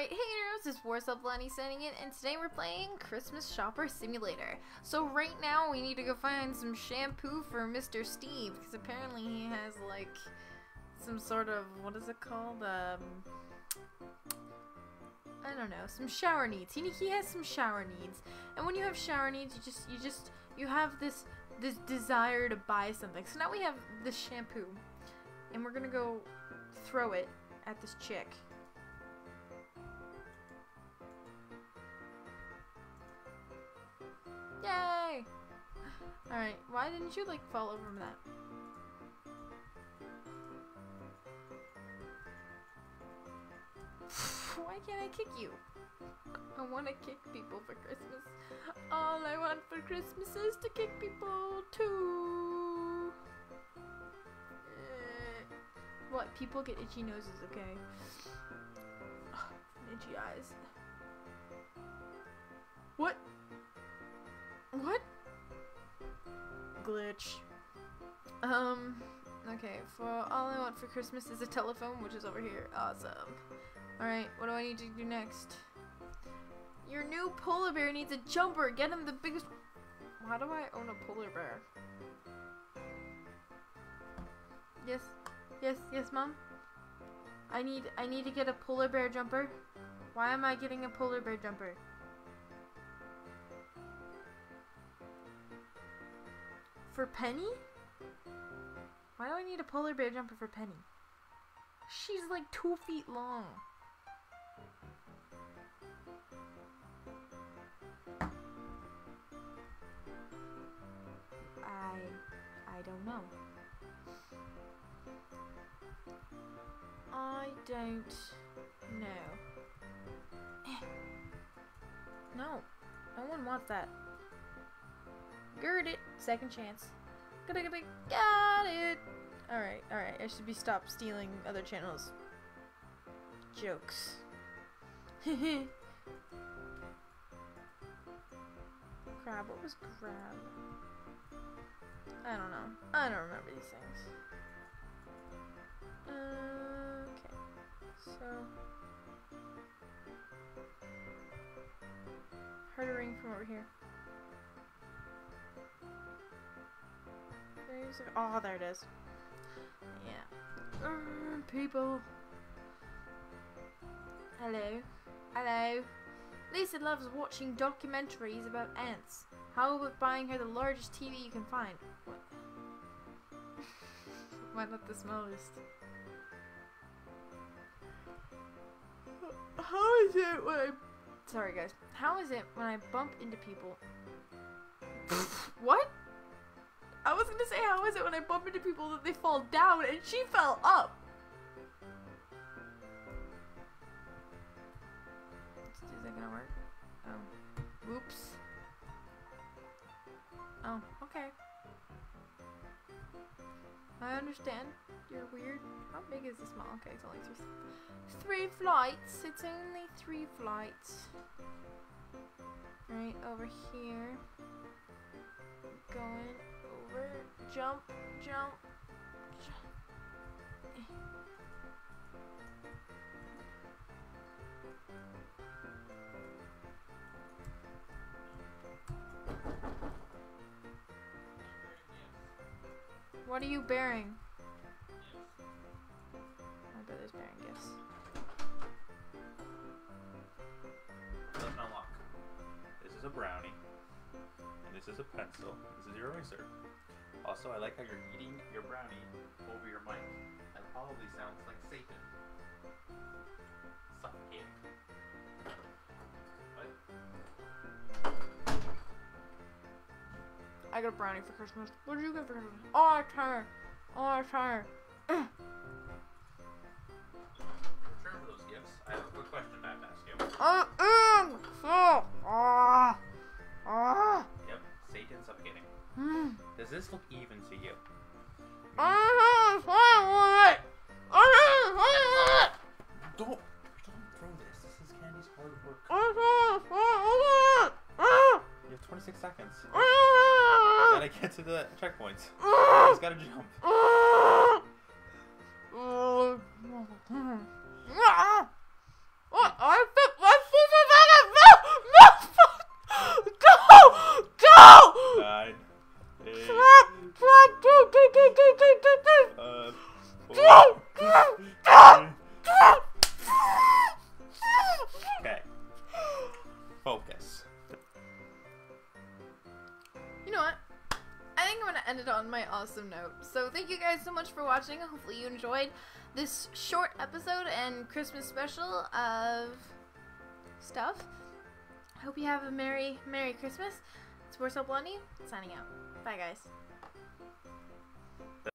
Alright, hey nerds, it's Warsaw Blondie sending it, and today we're playing Christmas Shopper Simulator. So right now we need to go find some shampoo for Mr. Steve, because apparently he has like some sort of, what is it called? Um, I don't know, some shower needs. He, he has some shower needs. And when you have shower needs, you just, you just, you have this, this desire to buy something. So now we have this shampoo, and we're gonna go throw it at this chick. Alright, why didn't you like fall over that? why can't I kick you? I want to kick people for Christmas. All I want for Christmas is to kick people too. Uh, what? People get itchy noses, okay? itchy eyes. What? What? Um, okay, for all I want for Christmas is a telephone, which is over here. Awesome. Alright, what do I need to do next? Your new polar bear needs a jumper. Get him the biggest... How do I own a polar bear? Yes, yes, yes, mom. I need, I need to get a polar bear jumper. Why am I getting a polar bear jumper? For Penny? Need a polar bear jumper for Penny? She's like two feet long. I... I don't know. I don't know. Eh. no. No one wants that. Gird it. Second chance. Got it. Alright, alright. I should be stopped stealing other channels. Jokes. crab. What was crab? I don't know. I don't remember these things. Okay. So. Heard a ring from over here. Oh, there it is. Yeah. Uh, people. Hello. Hello. Lisa loves watching documentaries about ants. How about buying her the largest TV you can find? What? Why not the smallest? How is it when I... Sorry guys. How is it when I bump into people? what? I was gonna say how is it when I bump into people that they fall down and she fell up? Is that gonna work? Oh. Whoops. Oh, okay. I understand. You're weird. How big is this small? Okay, it's only three. Three flights. It's only three flights. Right over here. Going. Jump, jump, jump. What are you bearing? My brother's bearing gifts. Doesn't unlock. This is a brownie. And this is a pencil. This is your eraser. Also, I like how you're eating your brownie over your mic. That probably sounds like Satan. Suffocating. What? I got a brownie for Christmas. What did you get for Christmas? Oh, a tire. Oh, a tire. In return for those gifts, I have a quick question I have to ask you. Uh, Does this look even to you? Ah, ah, ah, Don't, don't throw this. This is Candy's hard work. ah, ah, You have 26 seconds. You gotta get to the checkpoints. You ah, just gotta jump. You know what? I think I'm gonna end it on my awesome note. So thank you guys so much for watching. Hopefully you enjoyed this short episode and Christmas special of stuff. I hope you have a merry, merry Christmas. It's Warsaw Blondie, signing out. Bye guys.